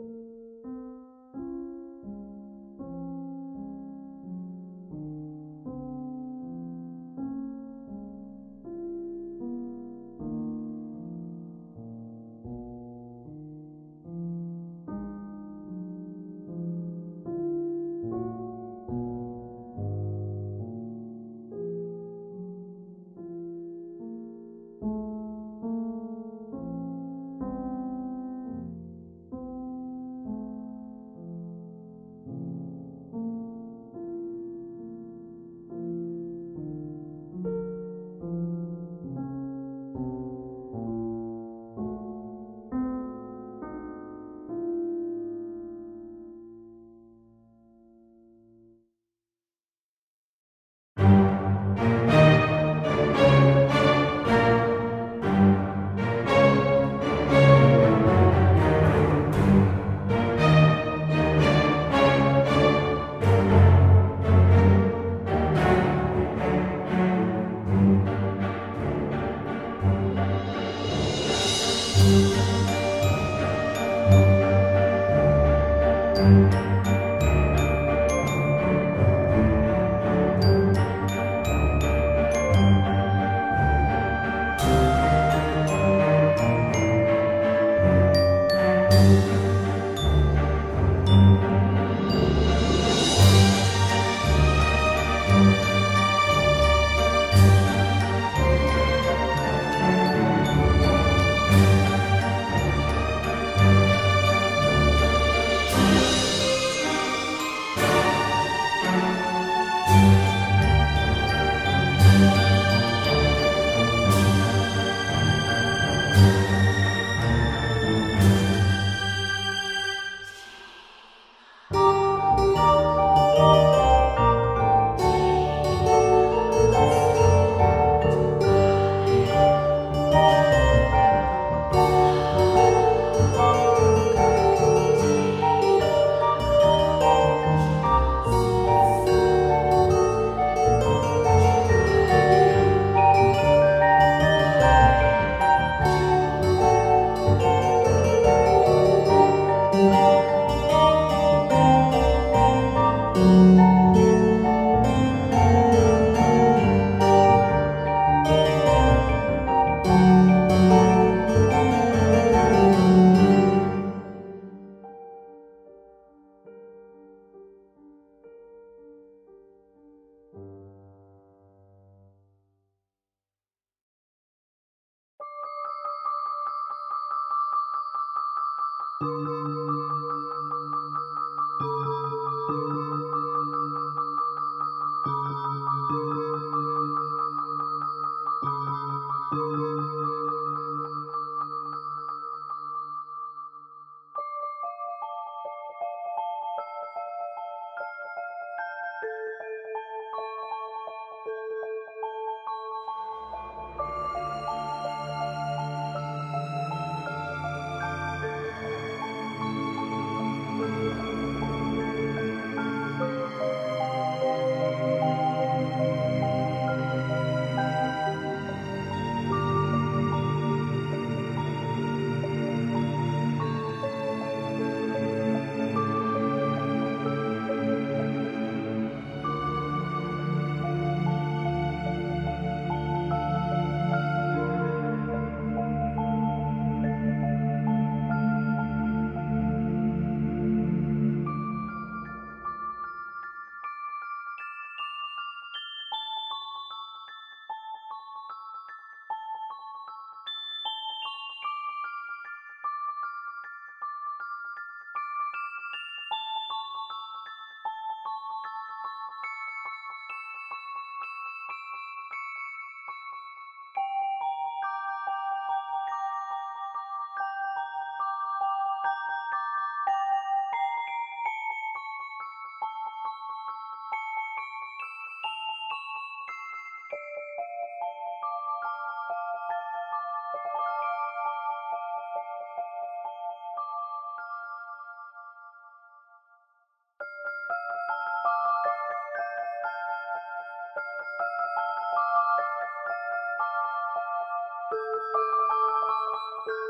you Thank you.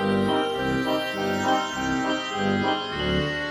Thank you.